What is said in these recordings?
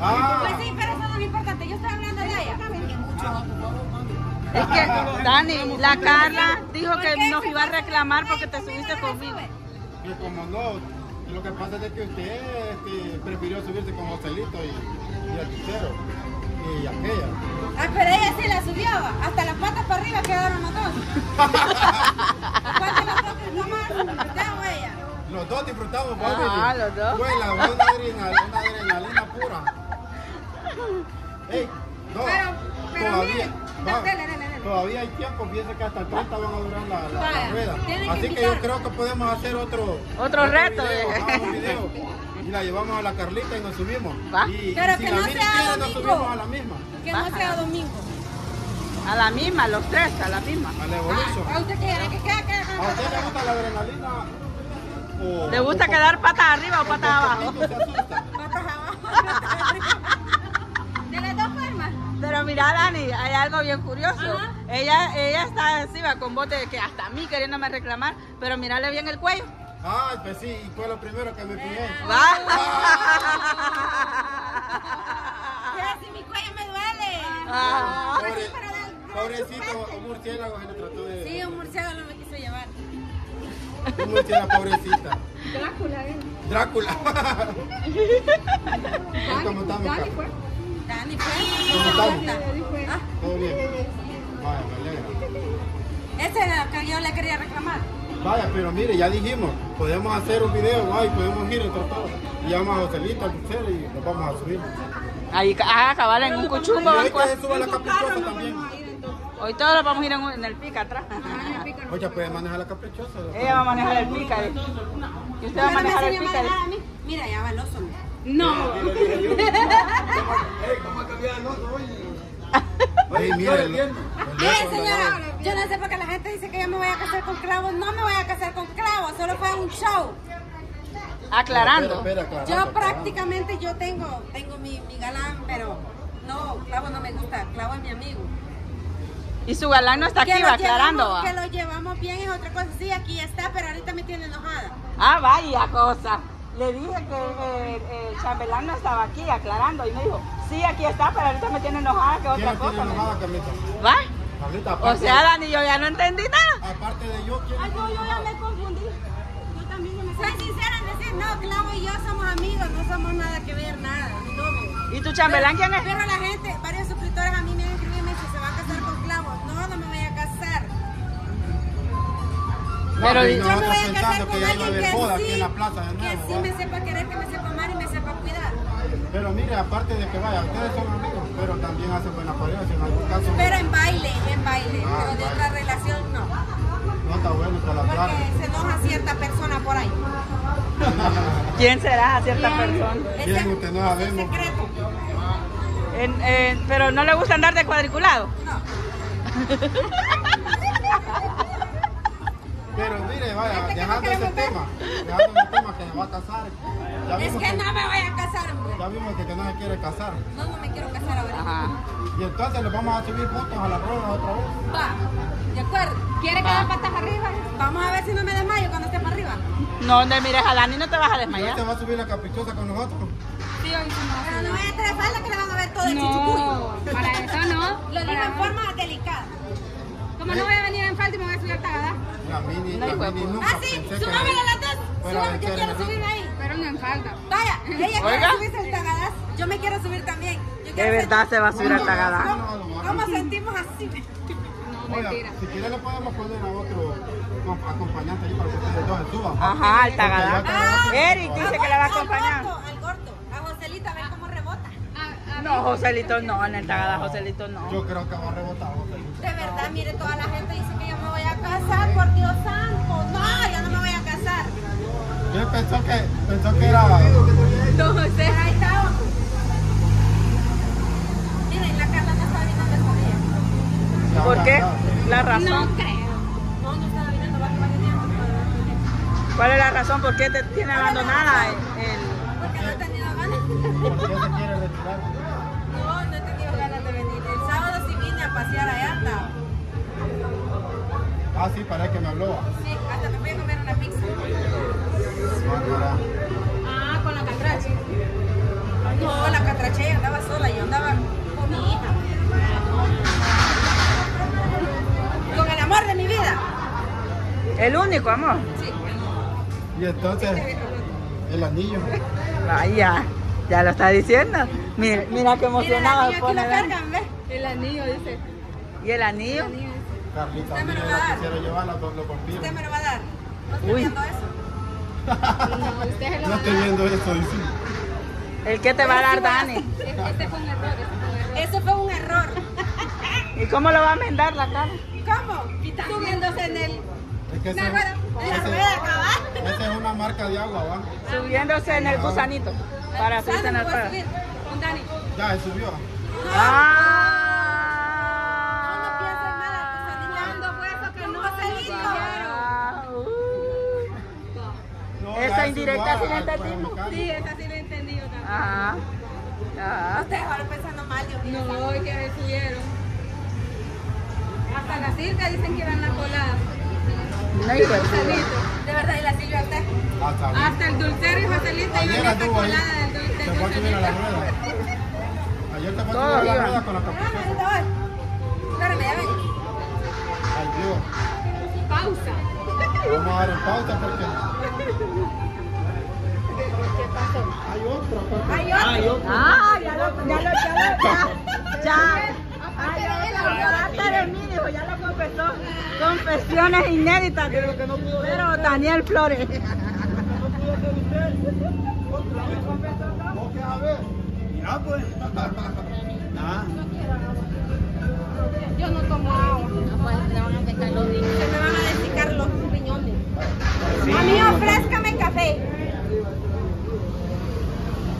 Ah, Pues sí, pero eso no es importante. Yo estoy hablando de ella. Es que, Dani, la Carla dijo ¿Por que nos iba a reclamar porque te subiste conmigo. y como no, lo que pasa es que usted este, prefirió subirse con Joselito y, y el tercero y aquella. Ah, pero ella sí la subió. Hasta las patas para arriba quedaron los dos. ¿Cuál de los dos gritó más? ¿Usted o ella? Los dos disfrutamos, Ajá, Bobby. los dos. Vuela, una adrenalina, una adrenalina pura. Todavía, mire, va, dale, dale, dale. todavía hay tiempo, fíjense que hasta el 30 van a durar la, la, Vaya, la rueda. que Así que yo creo que podemos hacer otro, Otro reto, video, eh. video. Y la llevamos a la Carlita y nos subimos. Va. Y, Pero y si que la no sea quiere, nos domingo. subimos a la misma. Que no sea domingo. A la misma, los tres, a la misma. A la Evolution. Ah, ¿A usted quiere que quede? que- ¿A usted le gusta la adrenalina? O, ¿Le gusta o quedar patas arriba o abajo? Patas abajo. Pero mira, Dani, hay algo bien curioso. Ajá. Ella, ella está encima con bote de que hasta a mí queriéndome reclamar, pero mírale bien el cuello. Ah, pues sí, y fue lo primero que me fijé. ¿Va? Ya, si mi cuello me duele. Ah. Pobre- pobrecito, un murciélago se le trató de... Sí, un murciélago no me quiso llevar. Un murciélago, pobrecita. Drácula, ¿eh? Drácula. ¿Cómo estamos, Carlos? Dani ¿Cómo fue. estamos? Ah, ¿Todo bien? Vaya, me alegra. Ese era el que yo le quería reclamar. Vaya, pero mire, ya dijimos, podemos hacer un video, guay, podemos ir entre todos. Y llamamos a Joselito, al crucero y lo vamos a subir. Ahí, ah, cabal, en un Y cuchumbo. hoy van que se suba la caprichosa también. Hoy todos vamos a ir en, un- en el pica atrás. Oye, puede manejar la caprichosa. Ella va a manejar el pica. ¿eh? Y usted va a manejar el pica. ¿eh? Mira, ya va el oso. No. Ey, mire, el- el Mire, oso, señora, yo no sé por qué la gente dice que yo me voy a casar con clavos. No me voy a casar con clavos, solo fue un show. Aclarando. Yo prácticamente yo tengo, tengo mi, galán, pero no, clavo no me gusta, clavo es mi amigo. Y su galán no está aquí, aclarando. llevamos, va. que lo llevamos bien es otra cosa. Sí, aquí está, pero ahorita me tiene enojada. Ah, vaya cosa. Le dije que eh, el chambelán no estaba aquí aclarando y me dijo, sí, aquí está, pero ahorita me tiene enojada que ¿Quién otra cosa. me enojada? ¿Va? Carlita, O sea, Dani, yo ya no entendí nada. aparte de yo, ¿quién Ay, no, tiene yo ya me confundí. Yo también me Soy sincera en decir, no, Clavo y yo somos amigos, no somos nada que ver, nada. ¿Y tu chambelán quién es? Pero la gente, Pero y Yo me voy a casar con a alguien boda que aquí sí, en la plaza de que sí me sepa querer, que me sepa amar y me sepa cuidar. Pero mire, aparte de que vaya, ustedes son amigos, pero también hacen buena pareja, si en algún caso Pero en baile, en baile, Ah, pero de baile. otra relación no. no está bueno que la. Porque se enoja cierta persona por ahí. ¿Quién será cierta persona? Ese- usted no sabemos. es secreto. En- en- pero no le gusta andar de cuadriculado. No. vaya, Este que no dejando ese tema, dejando ese tema que se va a casar. Ya Es que no me voy a casar, hombre. ya vimos que, que no se quiere casar. No, no me quiero casar ahora. Ajá. Y entonces los vamos a subir juntos a la rueda otra vez. Va, de acuerdo. ¿Quiere que Va. den patas arriba? Vamos a ver si no me desmayo cuando esté para arriba. No, donde mires a Dani no te vas a Y desmayar. se va a subir la caprichosa con nosotros. Sí, hoy Pero no voy a traer falda que le van a ver todo el No, para eso no. Lo digo en forma delicada. Como no voy a venir en falta y me voy a subir tagada, La mini, la de mini nunca Ah, sí, súbame a las dos. Súbame, yo quiero subirme ahí. pero no en falta. Vaya, ella quiere subirse al tagadas. Yo me quiero subir también. Yo De verdad se va a subir al ¿Cómo- tagada. ¿Cómo, cómo sentimos así? No, Oiga, mentira. si quiere le podemos poner a otro com- acompañante ahí para que ustedes dos suban. Ajá, al Ah. tagada. Eric dice que le va a Al acompañar. al gordo. A Joselita, ven cómo rebota. A- a- No, Joselito no, en el tagada Joselito no. Yo creo que va a rebotar. José. De verdad, mire, toda la gente dice que yo me voy a casar, por Dios santo. No, yo no me voy a casar. Yo pensó que, pensó que era... Don José. Ahí está. Miren, la Carla no está viniendo esta día. ¿Por qué? La No razón. creo. No, no está viniendo. ¿Cuál es la razón por qué te tiene abandonada el, Ah, sí, para que me habló. Sí, hasta me voy a comer una pizza. Ah, con la catrache. No, la catrache andaba sola, yo andaba con mi hija. Con el amor de mi vida. El único amor. Sí. Y entonces, el anillo. Vaya, ya lo está diciendo. Mira, mira qué emocionado. El anillo, dice. ¿Y el anillo? El anillo. Carlita, Usted me lo va a dar. quisiera llevar los dos los vampiros. Usted me lo va a dar. No estoy Uy. viendo eso. No, usted se lo No va a estoy dar. viendo eso, dice. ¿El que te va a dar, Dani? Este fue un error, este fue un error. Eso fue un error. ¿Y cómo lo va a enmendar la cara? ¿Cómo? Subiéndose en el... Es que La ese- rueda. La ese- rueda, cabal. Esa es una marca de agua, ¿va? Subiéndose en el gusanito. Para subirse en el ¿Puedo perro. subir? Con Dani. Ya, subió. No, no pienses ¡Ah! nada, ¿Cuándo fue eso que no Joselito. nos Ah, uh. Indirecta sí la entendimos. Sí, esa sí lo he entendido también. Ajá. Ajá. Ustedes ahora pensando mal, Dios mío. No, hoy que subieron. Hasta la circa dicen que iban la colada. No, de verdad, y la Silvia. Ah. Hasta el dulcero y iban ahí. colada del fue a la rueda. Ayer te fue a Todos subir a la iban. rueda con la Espérame, capucha. ahorita voy. Espérame, ya ven. Ay, Dios. Pausa. Vamos a dar en pausa porque ¿Qué pasó? hay otra. pues. Hay otro. Ah, ya lo, ya lo, ya lo, ya. Ya. Ay, de mí, dijo, ya lo confesó. Confesiones inéditas. Pero Daniel Flores. ¿Vos qué a ver? Ya, pues. Ah. Yo no tomo agua. Se me van a descicar los riñones. A mí ofrézcame café.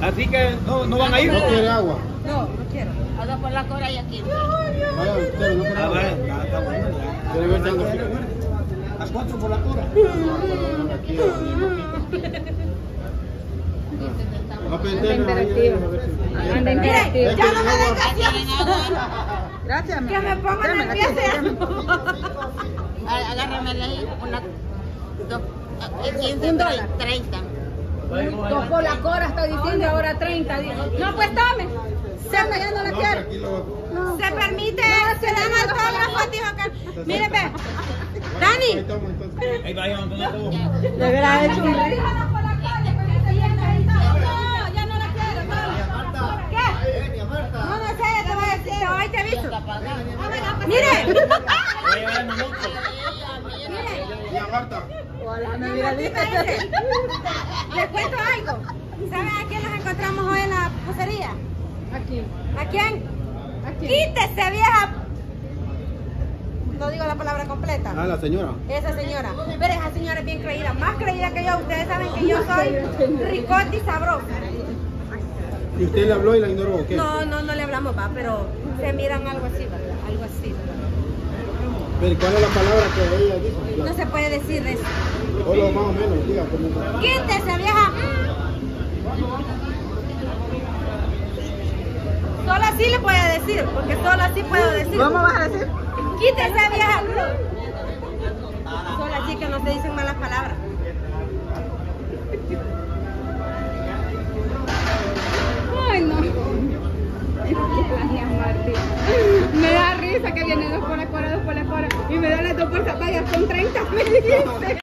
Así que no, no van a ir. ¿No quiere agua? No, no quiero. Haga por la cora y aquí. Vaya, usted no quiere Ah, agua. vaya, está, está bueno. ya. ¿Quiere ver? ¿A cuánto por la cura? Aquí, Va a perder, interactiva. Anda Miren, interactiva. ya no me gaseosa. Gracias, Que me nerviosa. Agárrame ahí una. Dos, eh, 15, Un dólar. 30. Dos por la cora estoy diciendo, ahora 30. digo. No, pues tome. Ya no la No, quiero. tranquilo. Se permite, se dan autógrafos, dijo acá. Mire, ve. Dani. Ahí va, ahí va, ¿dónde está? Hubiera hecho un río. No, ya no la quiero. no. ¿Qué? No, no sé, te voy a decir. Hoy te aviso. Mire. Voy a llevar mi moto. Ya, Marta. Ojalá me hubiera dicho. Les cuento algo. ¿Saben a quién nos encontramos hoy en la posería? Aquí. ¿A quién? Aquí. Quítese, vieja. No digo la palabra completa. Ah, la señora. Esa señora. Pero esa señora es bien creída. Más creída que yo. Ustedes saben que yo soy ricote y sabrosa. ¿Y usted le habló y la ignoró o qué? No, no, no le hablamos, va, pero se miran algo así, ¿verdad? Algo así, ¿verdad? Pero ¿cuál es la palabra que ella dijo? No se puede decir eso. Solo más o menos, diga. como- Quítese, vieja. Solo así le puede decir, porque solo así puedo decir. ¿Cómo vas a decir? Quítese, vieja. Solo así que no se dicen malas palabras. Ay, no. Me da risa que viene dos por la cora, dos por la cora. Y me da las dos por zapallas con 30, me.